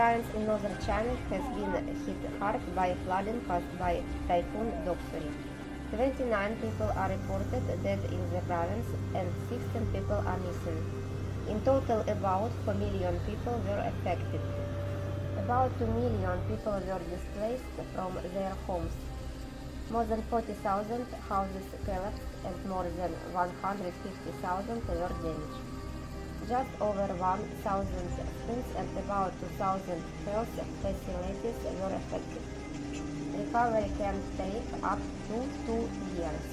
province in northern China has been hit hard by flooding caused by Typhoon Doksuri. 29 people are reported dead in the province and 16 people are missing. In total, about 4 million people were affected. About 2 million people were displaced from their homes. More than 40,000 houses collapsed and more than 150,000 were damaged. Just over 1,000 schools and about 2,000 health facilities were affected. Recovery can take up to two years.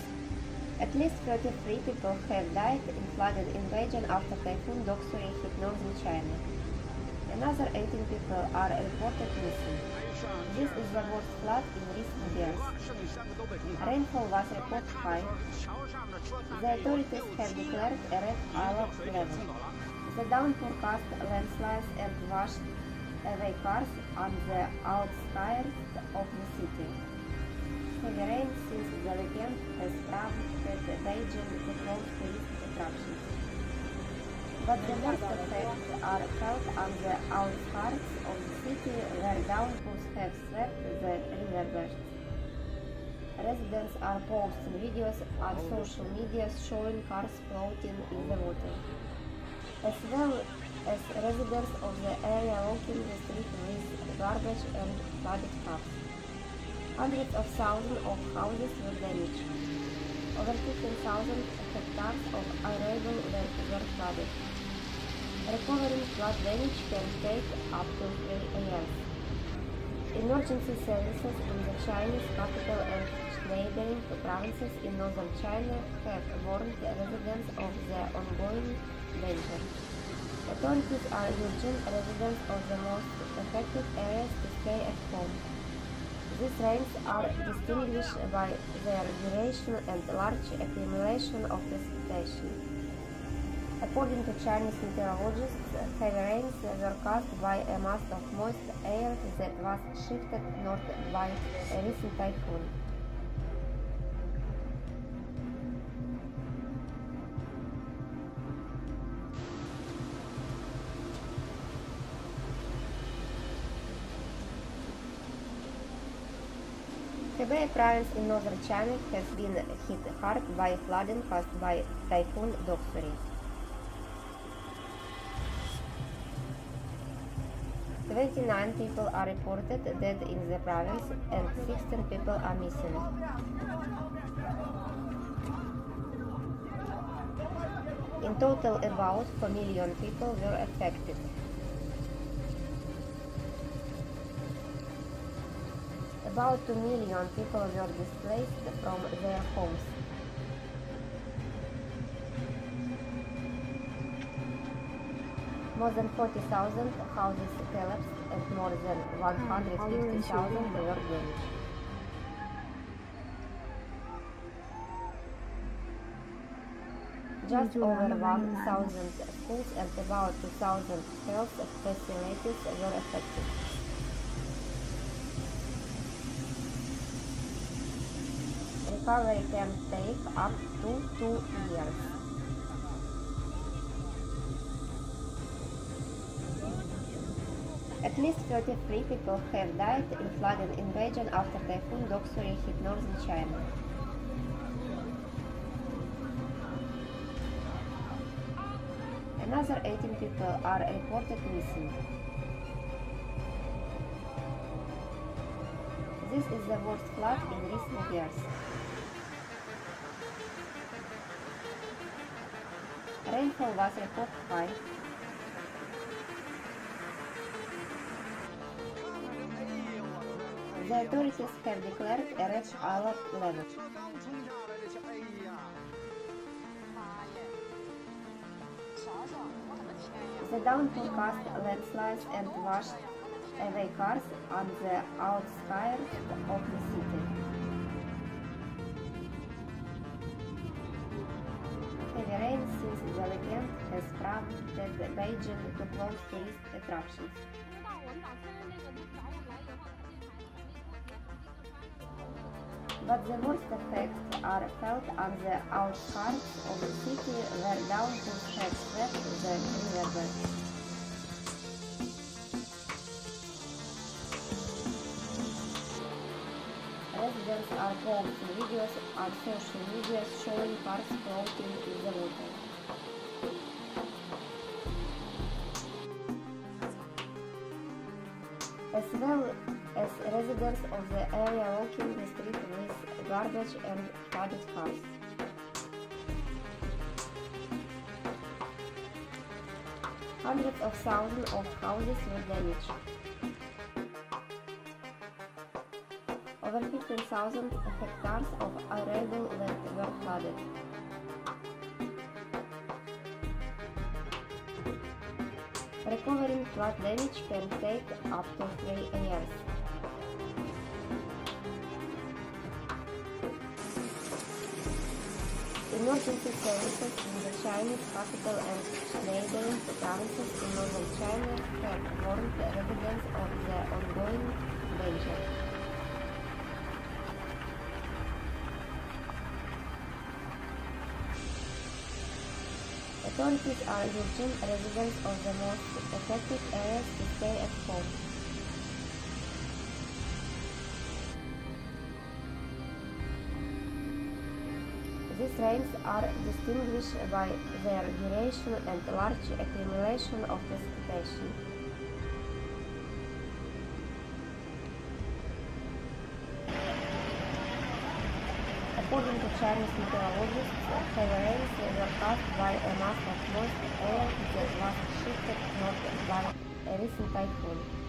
At least 33 people have died in flooded invasion after Typhoon Doksuri hit northern China. Another 18 people are reported missing. This is the worst flood in recent years. Rainfall was reported high. The authorities have declared a red alert level. The downpour caused landslides and washed away cars on the outskirts of the city. Heavy rain since the weekend has prompted But the most effects are felt on the outskirts of the city where downpours have swept the riverbeds. Residents are posting videos on social media showing cars floating in the water, as well as residents of the area walking the street with garbage and flooded cars. Hundreds of thousands of houses were damaged. Over 15,000 hectares of arable land were flooded. Recovering flood damage can take up to three years. Emergency services in the Chinese capital and neighboring provinces in northern China have warned residents of the ongoing danger. Authorities are urging residents of the most affected areas to stay at home. These rains are distinguished by their duration and large accumulation of precipitation. According to Chinese meteorologists, heavy rains were caused by a mass of moist air that was shifted north by a recent typhoon. Hebei province in northern China has been hit hard by flooding caused by Typhoon Doksuri. Twenty-nine people are reported dead in the province and sixteen people are missing. In total, about 4 million people were affected. About 2 million people were displaced from their homes. More than 40,000 houses collapsed and more than 150,000 were damaged. Just over 1,000 schools and about 2,000 health facilities were affected. Recovery can take up to two years. At least 33 people have died in flooded invasion after Typhoon Doksuri hit northern China. Another 18 people are reported missing. This is the worst flood in recent years. ręką was popchaj. The authorities have declared a red alert level. The downpour caused landslides and washed away cars on the outskirts of the city. Conferences, the weekend has prompted Beijing to close tourist attractions. But the worst effects are felt on the outskirts of the city where downpours have swept the riverbed. Residents are posting videos on social media showing cars floating in the water. As well as residents of the area walking the street with garbage and flooded cars. Hundreds of thousands of houses were damaged. Over 15,000 hectares of arable land were flooded. Recovering flood damage can take up to three years. Emergency services in the Chinese capital and neighboring provinces in northern China have warned the residents of the Authorities are urging residents of the most affected areas to stay at home. These rains are distinguished by their duration and large accumulation of precipitation. According to Chinese meteorologists, heavy rains were caused by a mass of moist air that was shifted north by a recent typhoon.